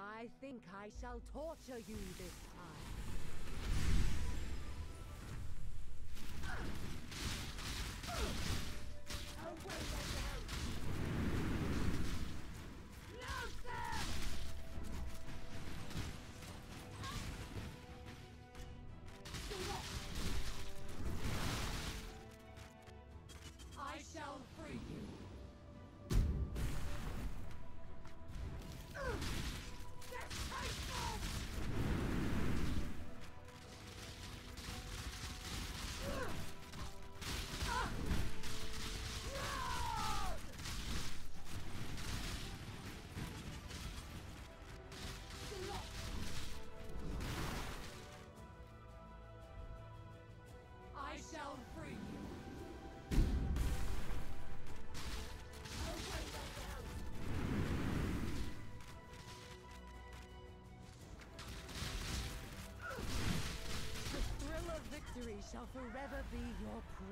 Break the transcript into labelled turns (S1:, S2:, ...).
S1: I think I shall torture you this time. Victory shall forever be your prison.